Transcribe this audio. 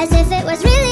as if it was really